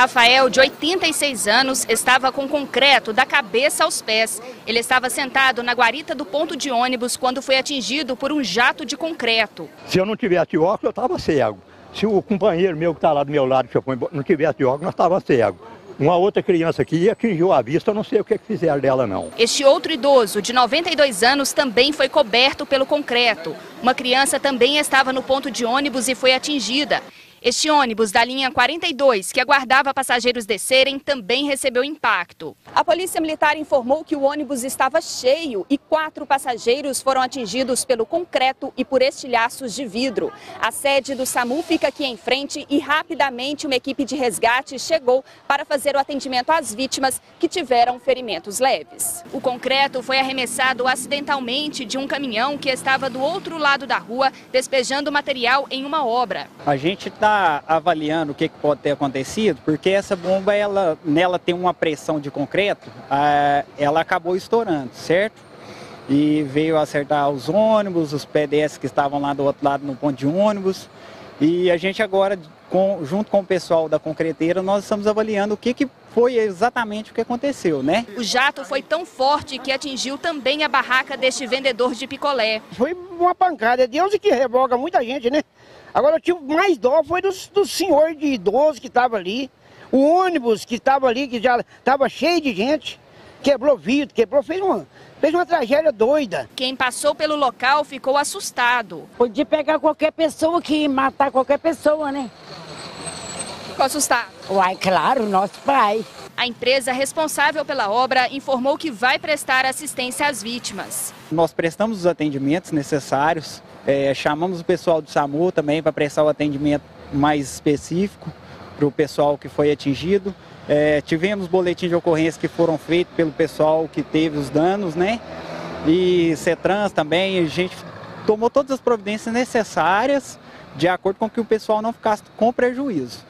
Rafael, de 86 anos, estava com concreto da cabeça aos pés. Ele estava sentado na guarita do ponto de ônibus quando foi atingido por um jato de concreto. Se eu não tivesse óculos, eu estava cego. Se o companheiro meu que está lá do meu lado não tivesse óculos, nós estávamos cegos. Uma outra criança que atingiu a vista, eu não sei o que, que fizeram dela, não. Este outro idoso, de 92 anos, também foi coberto pelo concreto. Uma criança também estava no ponto de ônibus e foi atingida. Este ônibus da linha 42, que aguardava passageiros descerem, também recebeu impacto. A Polícia Militar informou que o ônibus estava cheio e quatro passageiros foram atingidos pelo concreto e por estilhaços de vidro. A sede do SAMU fica aqui em frente e rapidamente uma equipe de resgate chegou para fazer o atendimento às vítimas que tiveram ferimentos leves. O concreto foi arremessado acidentalmente de um caminhão que estava do outro lado da rua, despejando material em uma obra. A gente está está avaliando o que, que, pode ter acontecido, porque essa bomba, ela, nela tem uma pressão de concreto, ah, ela acabou estourando, certo? E veio acertar os ônibus, os PDS que estavam lá do outro lado no ponto de ônibus. E a gente agora, com, junto com o pessoal da concreteira, nós estamos avaliando o que, que foi exatamente o que aconteceu, né? O jato foi tão forte que atingiu também a barraca deste vendedor de picolé. Foi uma pancada, Deus que revoga muita gente, né? Agora eu tive mais dó foi do, do senhor de idoso que estava ali, o ônibus que estava ali, que já estava cheio de gente, quebrou vidro, quebrou, fez uma, fez uma tragédia doida. Quem passou pelo local ficou assustado. Podia pegar qualquer pessoa que matar qualquer pessoa, né? Ficou assustado? Uai, claro, nosso pai. A empresa responsável pela obra informou que vai prestar assistência às vítimas. Nós prestamos os atendimentos necessários, é, chamamos o pessoal do SAMU também para prestar o atendimento mais específico para o pessoal que foi atingido. É, tivemos boletins de ocorrência que foram feitos pelo pessoal que teve os danos, né? E CETRANS também, a gente tomou todas as providências necessárias de acordo com que o pessoal não ficasse com prejuízo.